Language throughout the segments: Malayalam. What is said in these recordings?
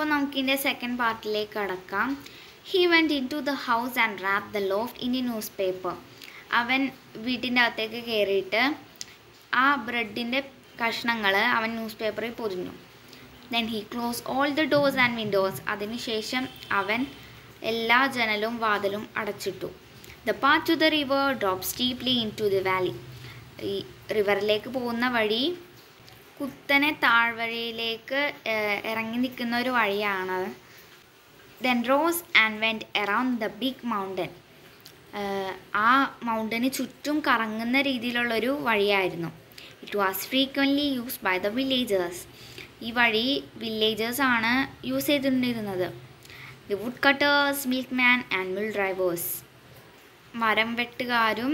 അപ്പോൾ നമുക്കിന്റെ സെക്കൻഡ് പാർട്ടിലേക്ക് കടക്കാം. He went into the house and wrap the loft in newspaper അവൻ വീട്ടിന്റെ അകത്തേക്ക് കയറിയിട്ട് ആ ബ്രെഡിന്റെ കഷ്ണങ്ങൾ അവൻ ന്യൂസ് പേപ്പറിൽ പൊതിഞ്ഞു then he close all the doors and windows അതിനുശേഷം അവൻ എല്ലാ ജനലും വാതിലും അടച്ചിട്ടു. The path to the river drop steeply into the valley ഈ റിവറിലേക്ക് പോകുന്ന വഴി കുത്തനെ താഴ്വരയിലേക്ക് ഇറങ്ങി നിൽക്കുന്ന ഒരു വഴിയാണ് then rose and went around the big mountain. ആ മൗണ്ടന് ചുറ്റും കറങ്ങുന്ന രീതിയിലുള്ളൊരു വഴിയായിരുന്നു. It was frequently used by the villagers ഈ വഴി വില്ലേജേഴ്സ് ആണ് use ചെയ്തിട്ടുണ്ടിരുന്നത് the woodcutters milkman and mill drivers മരം വെട്ടുകാരും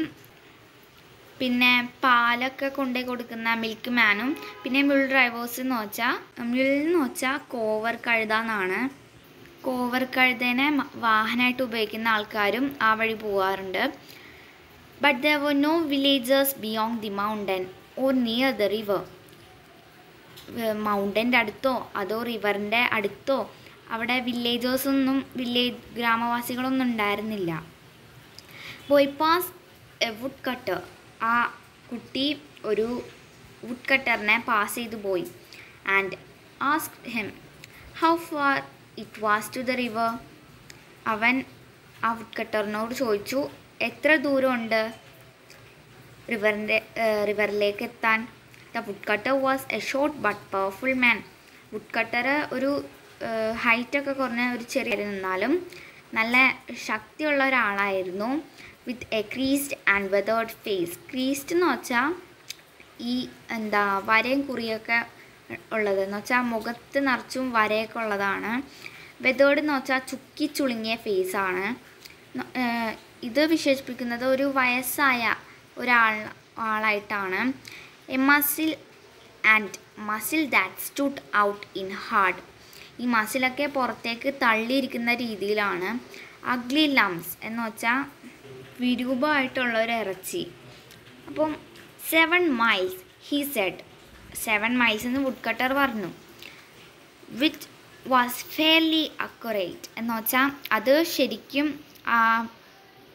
പിന്നെ പാലൊക്കെ കൊണ്ടേ കൊടുക്കുന്ന മിൽക്ക് മാനും പിന്നെ മുൾ ഡ്രൈവേഴ്സ് എന്ന് വെച്ചാൽ മിൽ എന്ന് വെച്ചാൽ കോവർ കഴുത എന്നാണ് കോവർ കഴുതേനെ വാഹനമായിട്ട് ഉപയോഗിക്കുന്ന ആൾക്കാരും ആ വഴി പോകാറുണ്ട് but there no villagers beyond the mountain or near the river മൗണ്ടന്റെ അടുത്തോ അതോ റിവറിന്റെ അടുത്തോ അവിടെ വില്ലേജേഴ്സൊന്നും വില്ലേജ് ഗ്രാമവാസികളൊന്നും ഉണ്ടായിരുന്നില്ല. ബോയ്പാസ് എ വുഡ് കട്ടർ ആ കുട്ടി ഒരു വുഡ് കട്ടറിനെ പാസ് ചെയ്തു പോയി and ask him how far it was to the river അവൻ ആ വുഡ് കട്ടറിനോട് ചോദിച്ചു എത്ര ദൂരമുണ്ട് റിവറിന്റെ റിവറിലേക്ക് എത്താൻ? The woodcutter was a short but powerful man woodcutter ഒരു ഹൈറ്റൊക്കെ കുറഞ്ഞ ഒരു ചെറിയ നിന്നാലും നല്ല ശക്തിയുള്ള ഒരാളായിരുന്നു. With a creased and weathered face creased എന്ന് വെച്ചാൽ ഈ എന്താ വരയും കുറിയൊക്കെ ഉള്ളത്. എന്ന് വെച്ചാൽ മുഖത്ത് നിറച്ചും വരയൊക്കെ ഉള്ളതാണ്. വെതേർഡ് എന്ന് വെച്ചാൽ ചുക്കി ചുളുങ്ങിയ ഫേസാണ് ഇത് വിശേഷിപ്പിക്കുന്നത് ഒരു വയസ്സായ ഒരാൾ ആളായിട്ടാണ്. A muscle and muscle that stood out in hard ഈ മസിലൊക്കെ പുറത്തേക്ക് തള്ളിയിരിക്കുന്ന രീതിയിലാണ്. അഗ്ലി ലംസ് എന്ന് വെച്ചാൽ വിരൂപമായിട്ടുള്ള ഒരു ഇറച്ചി. അപ്പം seven miles he said seven miles എന്ന് വുഡ് കട്ടർ പറഞ്ഞു. വിച്ച് വാസ് ഫെയർലി അക്കുറേറ്റ് എന്ന് വെച്ചാൽ അത് ശരിക്കും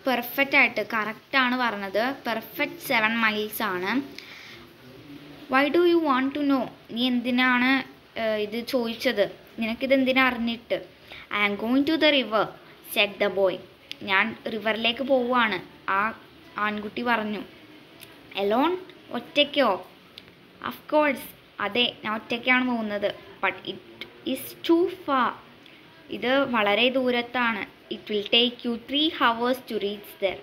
പെർഫെക്റ്റ് ആയിട്ട് കറക്റ്റാണ് പറഞ്ഞത്. പെർഫെക്റ്റ് സെവൻ മൈൽസ് ആണ്. Why do you want to know നീ എന്തിനാണ് ഇത് ചോദിച്ചത്? നിനക്കിത് എന്തിനാ അറിഞ്ഞിട്ട് I am going to the river said the boy ഞാൻ റിവറിലേക്ക് പോവുകയാണ്. ആ ആൺകുട്ടി പറഞ്ഞു എലോൺ ഒറ്റയ്ക്കോ? അഫ്കോഴ്സ് അതെ ഞാൻ ഒറ്റയ്ക്കാണ് പോകുന്നത്. But it is to far ഇത് വളരെ ദൂരത്താണ്. It will take you three hours to reach there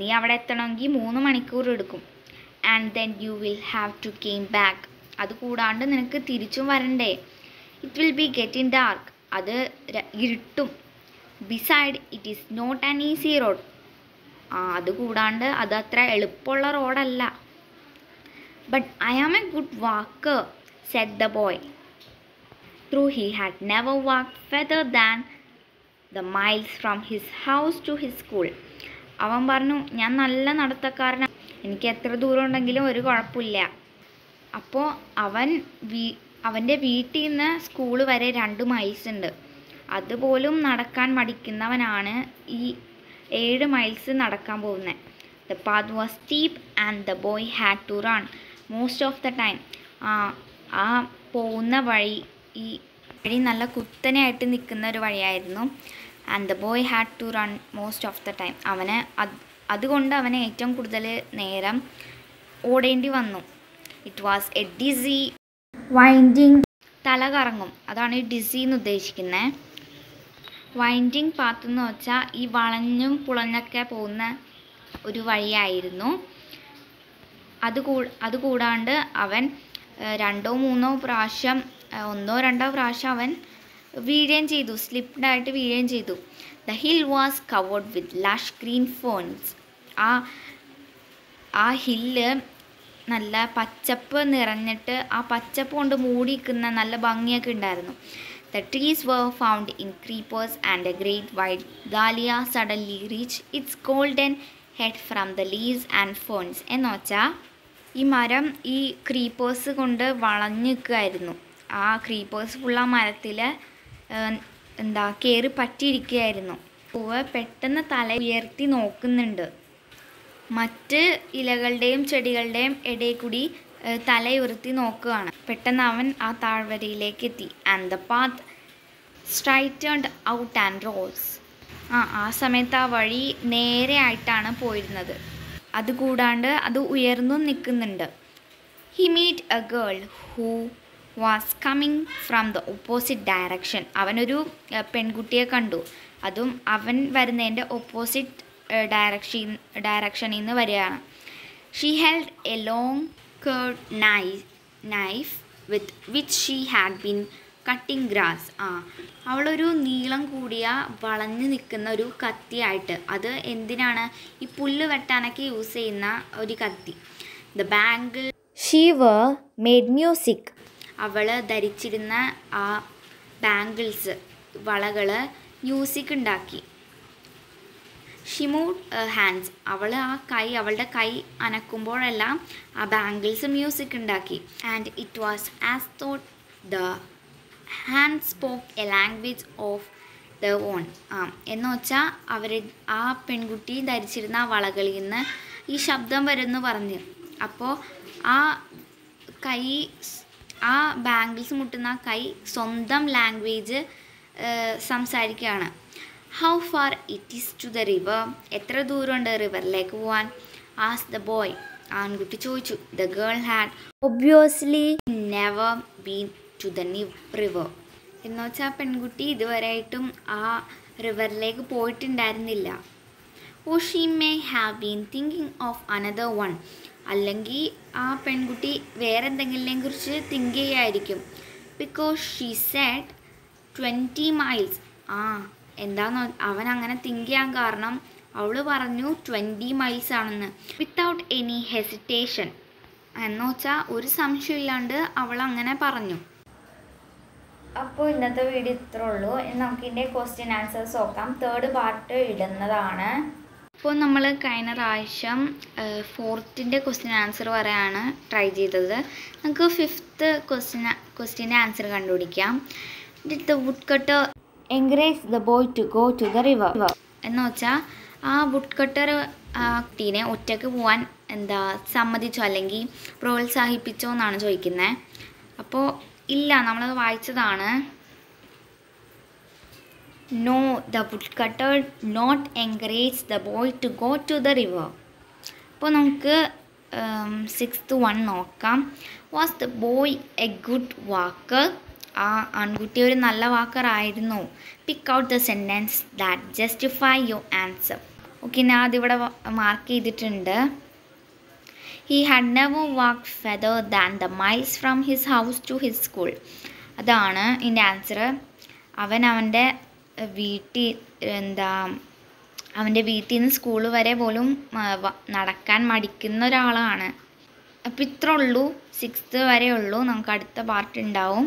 നീ അവിടെ എത്തണമെങ്കിൽ മൂന്ന് മണിക്കൂർ എടുക്കും. And then you will have to came back അത് കൂടാണ്ട് നിനക്ക് തിരിച്ചും വരണ്ടേ. It will be get in dark അത് ഇരുട്ടും. Beside it is not an easy road ആ അത് കൂടാണ്ട് അത് അത്ര എളുപ്പമുള്ള റോഡല്ല. But I am a good walker said the boy through he had never walk farther than the miles from his house to his school അവൻ പറഞ്ഞു ഞാൻ നല്ല നടത്തക്കാരനാണ് എനിക്ക് എത്ര ദൂരം ഉണ്ടെങ്കിലും ഒരു കുഴപ്പമില്ല. അപ്പോൾ അവൻ വീ അവന്റെ വീട്ടിൽ നിന്ന് സ്കൂൾ വരെ രണ്ട് മൈൽസ് ഉണ്ട്. അതുപോലും നടക്കാൻ മടിക്കുന്നവനാണ് ഈ ഏഴ് മൈൽസ് നടക്കാൻ പോകുന്നത്. The path was steep and the boy had to run most of the time ആ ആ പോകുന്ന വഴി ഈ വഴി നല്ല കുത്തനെയായിട്ട് നിൽക്കുന്ന ഒരു വഴിയായിരുന്നു. And the boy had to run most of the time അവന് അത് അതുകൊണ്ട് അവന് ഏറ്റവും കൂടുതൽ നേരം ഓടേണ്ടി വന്നു. It was a dizzy winding തല കറങ്ങും. അതാണ് ഈ ഡിസി എന്ന് ഉദ്ദേശിക്കുന്നത്. വൈൻഡിങ് പാത്ത് എന്ന് വെച്ചാൽ ഈ വളഞ്ഞും പുളഞ്ഞൊക്കെ പോകുന്ന ഒരു വഴിയായിരുന്നു. അത് കൂ അതുകൂടാണ്ട് അവൻ രണ്ടോ മൂന്നോ പ്രാവശ്യം ഒന്നോ രണ്ടോ പ്രാവശ്യം അവൻ വീഴുകയും ചെയ്തു. സ്ലിപ്ഡായിട്ട് വീഴുകയും ചെയ്തു. The hill was covered with lush green ferns ആ ആ ഹില്ല് നല്ല പച്ചപ്പ് നിറഞ്ഞിട്ട് ആ പച്ചപ്പ് കൊണ്ട് മൂടിയിരിക്കുന്ന നല്ല ഭംഗിയൊക്കെ ഉണ്ടായിരുന്നു. The trees were found in creepers and a great white dahlia suddenly reached its golden head from the leaves and ferns. എന്ന് വെച്ചാൽ ഈ മരം ഈ ക്രീപ്പേഴ്സ് കൊണ്ട് വളഞ്ഞു നിൽക്കുമായിരുന്നു ആ ക്രീപ്പേഴ്സ് ഫുൾ ആ മരത്തിൽ എന്താ കയറി പറ്റിയിരിക്കുകയായിരുന്നു. പൂവ് പെട്ടെന്ന് തല ഉയർത്തി നോക്കുന്നുണ്ട്. മറ്റ് ഇലകളുടെയും ചെടികളുടെയും ഇടയിൽ കൂടി ഏഹ്, നോക്കുകയാണ്. പെട്ടെന്ന് അവൻ ആ താഴ്വരയിലേക്ക് എത്തി and the path straightened out and rose ആ ആ സമയത്ത് ആ വഴി നേരെ ആയിട്ടാണ് പോയിരുന്നത്. അതുകൂടാണ്ട് അത് ഉയർന്നു നിൽക്കുന്നുണ്ട്. He meet a girl who was coming from the opposite direction അവനൊരു പെൺകുട്ടിയെ കണ്ടു. അതും അവൻ വരുന്നതിന്റെ ഓപ്പോസിറ്റ് ഡയറക്ഷൻ ഡയറക്ഷനിൽ നിന്ന് വരികയാണ്. She held a long curved knife, knife with which she had been cutting grass ആ അവളൊരു നീളം കൂടിയ വളഞ്ഞു നിൽക്കുന്ന ഒരു കത്തിയായിട്ട്. അത് എന്തിനാണ് ഈ പുല്ല് വെട്ടാനൊക്കെ യൂസ് ചെയ്യുന്ന ഒരു കത്തി? The bangle she she wore made music അവൾ ധരിച്ചിരുന്ന ആ ബാങ്കിൾസ് വളകൾ മ്യൂസിക് ഉണ്ടാക്കി. ഷിമൂഡ് ഹാൻഡ്സ് അവൾ ആ കൈ അവളുടെ കൈ അനക്കുമ്പോഴെല്ലാം ആ ബാംഗിൾസ് മ്യൂസിക് ഉണ്ടാക്കി. And it was as though the hand spoke a language of the own ആ എന്ന് വെച്ചാൽ അവർ ആ പെൺകുട്ടി ധരിച്ചിരുന്ന ആ വളകളിൽ നിന്ന് ഈ ശബ്ദം വരുമെന്ന് പറഞ്ഞു. അപ്പോൾ ആ കൈ ആ ബാംഗിൾസ് മുട്ടുന്ന കൈ സ്വന്തം ലാംഗ്വേജ് സംസാരിക്കുകയാണ്. How far it is to the river എത്ര ദൂരമുണ്ട് റിവറിലേക്ക് പോവാൻ? ആസ് ദ ബോയ് ആൺകുട്ടി ചോദിച്ചു. The girl had obviously never been to the river എന്ന് വെച്ചാൽ പെൺകുട്ടി ഇതുവരെയായിട്ടും ആ റിവറിലേക്ക് പോയിട്ടുണ്ടായിരുന്നില്ല. ഓ she may have been thinking of another one അല്ലെങ്കിൽ ആ പെൺകുട്ടി വേറെ എന്തെങ്കിലും കുറിച്ച് think ചെയ്യായിരിക്കും. Because she said twenty miles ആ എന്താന്ന് അവൻ അങ്ങനെ തിങ്ക് ചെയ്യാൻ കാരണം അവൾ പറഞ്ഞു ട്വന്റി മൈൽസ് ആണെന്ന്. വിത്തൗട്ട് എനി ഹെസിറ്റേഷൻ എന്ന് വെച്ചാൽ ഒരു സംശയമില്ലാണ്ട് അവൾ അങ്ങനെ പറഞ്ഞു. അപ്പോൾ ഇന്നത്തെ വീഡിയോ ഇത്രേ ഉള്ളൂ. ഇനി നമുക്ക് ഇതിന്റെ ക്വസ്റ്റ്യൻ ആൻസേഴ്സ് നോക്കാം. തേർഡ് പാർട്ട് ഇടുന്നതാണ്. അപ്പോൾ നമ്മൾ കഴിഞ്ഞ പ്രാവശ്യം ഫോർത്തിന്റെ ക്വസ്റ്റ്യൻ ആൻസർ വരെയാണ് ട്രൈ ചെയ്തത്. നമുക്ക് ഫിഫ്ത്ത് ക്വസ്റ്റ്യൻ ക്വസ്റ്റ്യന്റെ ആൻസർ കണ്ടുപിടിക്കാം. The woodcutter encourage the boy to go to the river എന്ന് വെച്ചാൽ ആ വുഡ് കട്ടർ ആ കുട്ടീനെ ഒറ്റയ്ക്ക് പോകാൻ എന്താ സമ്മതിച്ചോ അല്ലെങ്കിൽ പ്രോത്സാഹിപ്പിച്ചോ എന്നാണ് ചോദിക്കുന്നത് അപ്പോൾ ഇല്ല നമ്മളത് വായിച്ചതാണ്. No the woodcutter not encourage the boy to go to the river അപ്പോൾ നമുക്ക് സിക്സ്ത് വൺ നോക്കാം. Was the boy a good walker ആ ആൺകുട്ടി ഒരു നല്ല വാക്കറായിരുന്നു pick out the sentence that justify your answer okay ഞാൻ അതിവിടെ മാർക്ക് ചെയ്തിട്ടുണ്ട്. He had never walk farther than the miles from his house to his school അതാണ് ഇതിന്റെ ആൻസർ അവൻ അവന്റെ വീട്ടിൽ എന്താ അവന്റെ വീട്ടിൽ നിന്ന് സ്കൂൾ വരെ പോലും നടക്കാൻ മടിക്കുന്ന ഒരാളാണ്. അപ്പോൾ ഇത്ര ഉള്ളൂ. സിക്സ്ത്ത് വരെ ഉള്ളൂ. നമുക്ക് അടുത്ത പാർട്ട് ഉണ്ടാവും.